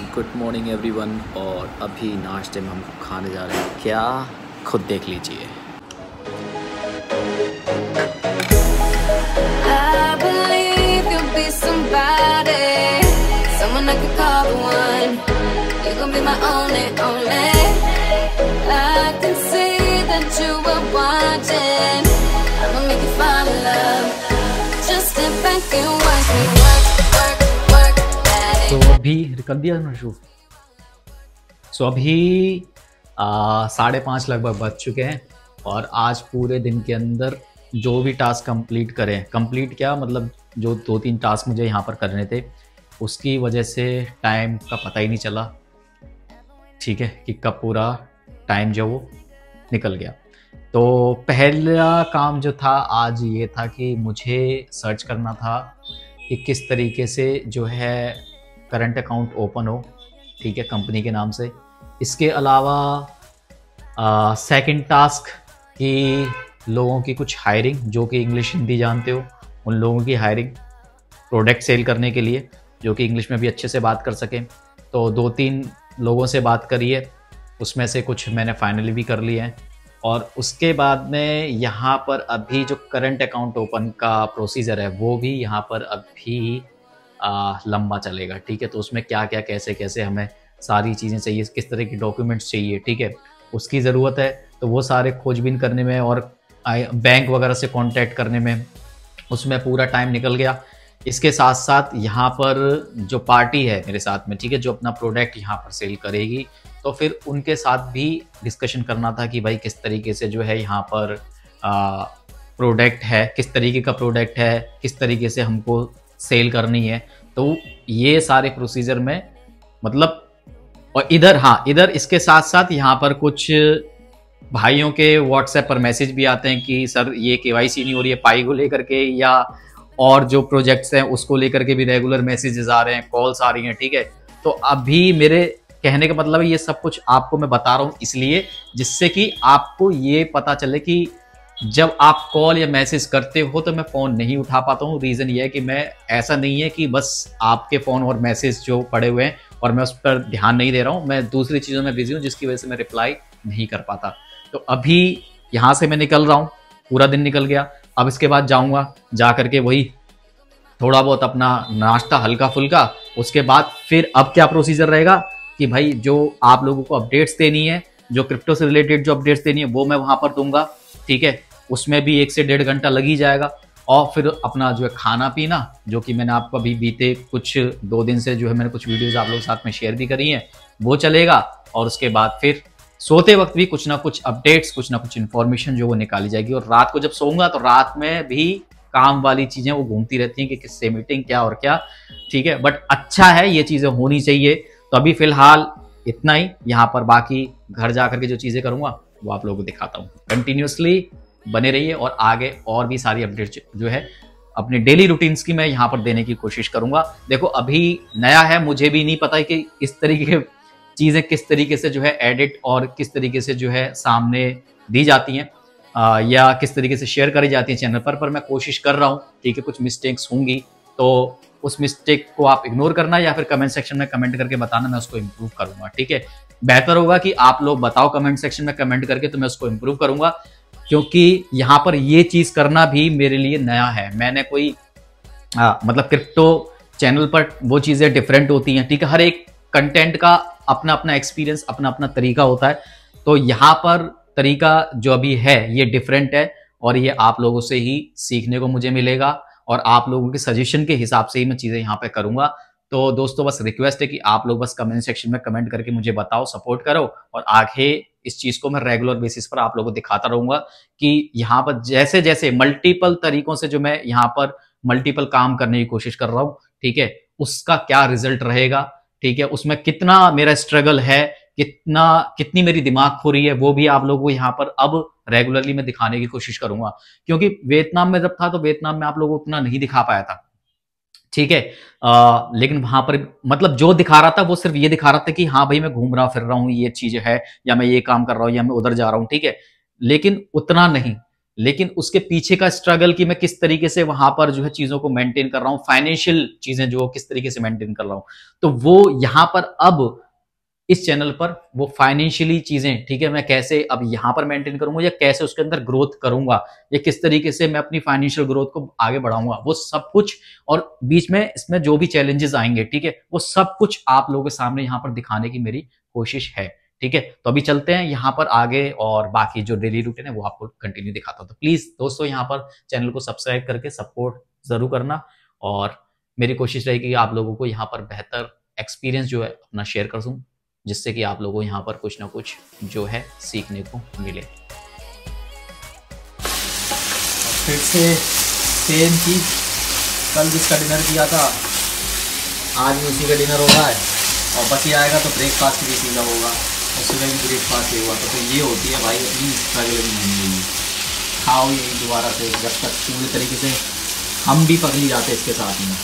Good morning everyone और अभी नाश्ते में हम खाने जा रहे हैं। क्या? खुद देख लीजिए। अभी कर दिया ना सो अभी साढ़े पाँच लगभग बज चुके हैं और आज पूरे दिन के अंदर जो भी टास्क कंप्लीट करें कंप्लीट क्या मतलब जो दो तीन टास्क मुझे यहाँ पर करने थे, उसकी वजह से टाइम का पता ही नहीं चला। ठीक है, कि कब पूरा टाइम जो वो निकल गया। तो पहला काम जो था, आज ये था कि मुझे सर्च करना था कि किस तरीके से जो है करंट अकाउंट ओपन हो, ठीक है, कंपनी के नाम से। इसके अलावा सेकंड टास्क कि लोगों की कुछ हायरिंग जो कि इंग्लिश हिंदी जानते हो, उन लोगों की हायरिंग प्रोडक्ट सेल करने के लिए, जो कि इंग्लिश में भी अच्छे से बात कर सकें। तो दो तीन लोगों से बात करिए उसमें से कुछ मैंने फाइनली भी कर लिए हैं। और उसके बाद में यहाँ पर अभी जो करंट अकाउंट ओपन का प्रोसीजर है, वो भी यहाँ पर अभी आ, लंबा चलेगा ठीक है? तो उसमें क्या क्या कैसे कैसे हमें सारी चीज़ें चाहिए किस तरह की डॉक्यूमेंट्स चाहिए ठीक है? उसकी ज़रूरत है तो वो सारे खोजबीन करने में और बैंक वगैरह से कांटेक्ट करने में उसमें पूरा टाइम निकल गया। इसके साथ साथ यहाँ पर जो पार्टी है मेरे साथ में ठीक है? जो अपना प्रोडक्ट यहाँ पर सेल करेगी तो फिर उनके साथ भी डिस्कशन करना था कि भाई किस तरीके से जो है यहाँ पर प्रोडक्ट है किस तरीके का प्रोडक्ट है किस तरीके से हमको सेल करनी है तो ये सारे प्रोसीजर में मतलब और इधर हाँ इधर इसके साथ साथ यहाँ पर कुछ भाइयों के व्हाट्सएप पर मैसेज भी आते हैं कि, सर, ये के नहीं हो रही है, पाई को लेकर के, या और जो प्रोजेक्ट्स हैं, उसको लेकर के भी रेगुलर मैसेजेस आ रहे हैं कॉल्स आ रही हैं, ठीक है? तो अभी मेरे कहने का मतलब है, ये सब कुछ आपको मैं बता रहा हूँ इसलिए, जिससे कि आपको ये पता चले कि जब आप कॉल या मैसेज करते हो तो मैं फ़ोन नहीं उठा पाता हूँ। रीज़न ये है कि मैं, ऐसा नहीं है कि बस आपके फ़ोन और मैसेज जो पड़े हुए हैं और मैं उस पर ध्यान नहीं दे रहा हूँ। मैं दूसरी चीज़ों में बिज़ी हूँ, जिसकी वजह से मैं रिप्लाई नहीं कर पाता। तो अभी यहाँ से मैं निकल रहा हूँ, पूरा दिन निकल गया। अब इसके बाद जाऊँगा, जा करके वही थोड़ा बहुत अपना नाश्ता हल्का फुल्का उसके बाद फिर अब क्या प्रोसीजर रहेगा कि भाई जो आप लोगों को अपडेट्स देनी है, जो क्रिप्टो से रिलेटेड जो अपडेट्स देनी है, वो मैं वहाँ पर दूँगा। ठीक है, उसमें भी एक से डेढ़ घंटा लग ही जाएगा। और फिर अपना जो है खाना पीना, जो कि मैंने आपको अभी बीते कुछ दो दिन से जो है मैंने कुछ वीडियोस आप लोगों साथ में शेयर भी करी हैं, वो चलेगा। और उसके बाद फिर सोते वक्त भी कुछ ना कुछ अपडेट्स कुछ ना कुछ इन्फॉर्मेशन जो वो निकाली जाएगी। और रात को जब सोऊँगा तो रात में भी काम वाली चीज़ें वो घूमती रहती हैं कि किससे मीटिंग क्या और क्या, ठीक है। बट अच्छा है, ये चीज़ें होनी चाहिए। तो अभी फ़िलहाल इतना ही। यहाँ पर बाकी घर जा करके जो चीज़ें करूँगा वो आप लोगों को दिखाता हूँ। कंटिन्यूसली बने रहिए और आगे और भी सारी अपडेट जो है अपने डेली रूटीन्स की मैं यहाँ पर देने की कोशिश करूँगा। देखो, अभी नया है, मुझे भी नहीं पता कि इस तरीके के चीज़ें किस तरीके से जो है एडिट और किस तरीके से जो है सामने दी जाती हैं या किस तरीके से शेयर करी जाती है चैनल पर पर मैं कोशिश कर रहा हूँ, ठीक है, कुछ मिस्टेक्स होंगी तो उस मिस्टेक को आप इग्नोर करना या फिर कमेंट सेक्शन में कमेंट करके बताना, मैं उसको इम्प्रूव करूँगा, ठीक है। बेहतर होगा कि आप लोग बताओ कमेंट सेक्शन में कमेंट करके तो मैं उसको इम्प्रूव करूँगा क्योंकि यहाँ पर ये चीज़ करना भी मेरे लिए नया है। मैंने कोई आ, मतलब क्रिप्टो चैनल पर वो चीज़ें डिफरेंट होती हैं ठीक है? हर एक कंटेंट का अपना अपना एक्सपीरियंस अपना अपना तरीका होता है। तो यहाँ पर तरीका जो अभी है ये डिफरेंट है और ये आप लोगों से ही सीखने को मुझे मिलेगा और आप लोगों के सजेशन के हिसाब से ही मैं चीज़ें यहाँ पे करूँगा। तो दोस्तों, बस रिक्वेस्ट है कि आप लोग बस कमेंट सेक्शन में कमेंट करके मुझे बताओ सपोर्ट करो और आगे इस चीज़ को मैं रेगुलर बेसिस पर आप लोगों को दिखाता रहूँगा कि यहाँ पर जैसे जैसे मल्टीपल तरीकों से जो मैं यहाँ पर मल्टीपल काम करने की कोशिश कर रहा हूँ, ठीक है? उसका क्या रिज़ल्ट रहेगा, ठीक है? उसमें कितना मेरा स्ट्रगल है, कितना, कितनी मेरी दिमाग खो रही है, वो भी आप लोगों को यहाँ पर अब रेगुलरली मैं दिखाने की कोशिश करूँगा। क्योंकि वियतनाम में जब था तो वियतनाम में आप लोगों को उतना नहीं दिखा पाया था। ठीक है? आ, लेकिन वहाँ पर मतलब जो दिखा रहा था वो सिर्फ़ ये दिखा रहा था कि हाँ भाई मैं घूम रहा फिर रहा हूँ ये चीज़ है या मैं ये काम कर रहा हूँ या मैं उधर जा रहा हूँ ठीक है? लेकिन उतना नहीं। लेकिन उसके पीछे का स्ट्रगल कि मैं किस तरीके से वहाँ पर जो है चीज़ों को मेंटेन कर रहा हूँ फाइनेंशियल चीज़ें जो किस तरीके से मेंटेन कर रहा हूँ। तो वो यहाँ पर अब इस चैनल पर वो फाइनेंशियली चीज़ें, ठीक है, मैं कैसे अब यहाँ पर मेंटेन करूँगा या कैसे उसके अंदर ग्रोथ करूँगा, या किस तरीके से मैं अपनी फाइनेंशियल ग्रोथ को आगे बढ़ाऊँगा, वो सब कुछ और बीच में इसमें जो भी चैलेंजेस आएँगे, ठीक है, वो सब कुछ आप लोगों के सामने यहाँ पर दिखाने की मेरी कोशिश है, ठीक है। तो अभी चलते हैं यहाँ पर आगे और बाकी जो डेली रूटीन है वो आपको कंटिन्यू दिखाता हूँ। तो प्लीज़ दोस्तों यहाँ पर चैनल को सब्सक्राइब करके सपोर्ट ज़रूर करना और मेरी कोशिश रहेगी आप लोगों को यहाँ पर बेहतर एक्सपीरियंस जो है अपना शेयर कर दूँ। जिससे कि आप लोगों यहाँ पर कुछ ना कुछ जो है सीखने को मिले। फिर से सेम चीज़ कल जिसका डिनर किया था, आज भी उसी का डिनर हो रहा है। और बची आएगा तो ब्रेकफास्ट भी सीधा होगा। और सुबह भी ब्रेकफास्ट ही हुआ तो फिर ये होती है भाई अपनी स्ट्रगलिंग ज़िंदगी। खाओ यही दोबारा से, जब तक पूरे तरीके से हम भी पकड़ी जाते इसके साथ में।